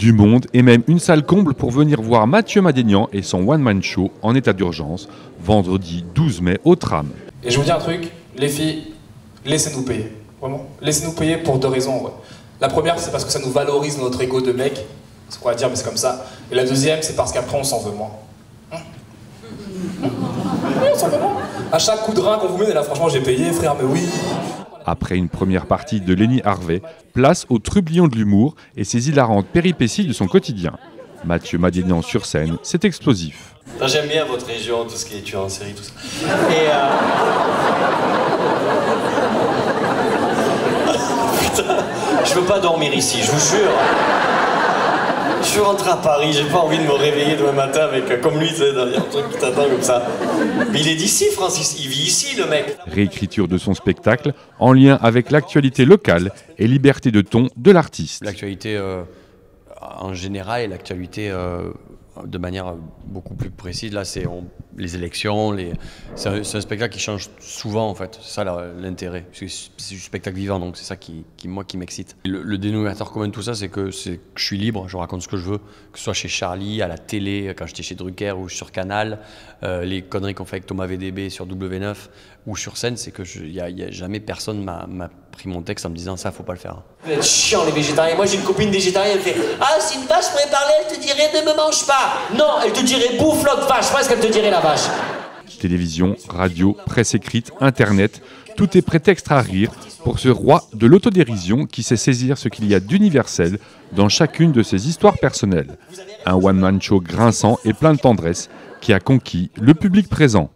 Du monde et même une salle comble pour venir voir Mathieu Madénian et son one-man show en état d'urgence, vendredi 12 mai au tram. Et je vous dis un truc, les filles, laissez-nous payer. Vraiment, laissez-nous payer pour deux raisons. La première, c'est parce que ça nous valorise notre ego de mec. C'est quoi à dire, mais c'est comme ça. Et la deuxième, c'est parce qu'après, on s'en veut moins. Hein on s'en veut moins. À chaque coup de rein qu'on vous met, là, franchement, j'ai payé, frère, mais oui. Après une première partie de Lenny Harvey, place au trublion de l'humour et ses hilarantes péripéties de son quotidien. Mathieu Madénian sur scène, c'est explosif. J'aime bien votre région, tout ce qui est tueur en série, tout ça. Et euh... Putain, je veux pas dormir ici, je vous jure. Je suis rentré à Paris, j'ai pas envie de me réveiller demain matin avec, euh, comme lui, tu sais, un truc qui t'attend comme ça. Mais il est d'ici, Francis, il vit ici, le mec. Réécriture de son spectacle en lien avec l'actualité locale et liberté de ton de l'artiste. L'actualité euh, en général et l'actualité euh, de manière beaucoup plus précise. Là, c'est les élections. C'est un, spectacle qui change souvent, en fait. C'est ça l'intérêt. C'est du spectacle vivant, donc c'est ça qui, moi, qui m'excite. Le, dénominateur commun de tout ça, c'est que, je suis libre, je raconte ce que je veux, que ce soit chez Charlie, à la télé, quand j'étais chez Drucker ou sur Canal, euh, les conneries qu'on fait avec Thomas VDB sur W9 ou sur scène, c'est que il y, a jamais personne m'a pris mon texte en me disant ça, faut pas le faire. Vous êtes chiant les végétariens. Moi j'ai une copine végétarienne, elle fait Ah, si une vache pourrait parler, elle te dirait ne me mange pas. Non, elle te dirait bouffe l'autre vache. Moi, est-ce qu'elle te dirait la vache Télévision, radio, presse écrite, internet, tout est prétexte à rire pour ce roi de l'autodérision qui sait saisir ce qu'il y a d'universel dans chacune de ses histoires personnelles. Un one-man show grinçant et plein de tendresse qui a conquis le public présent.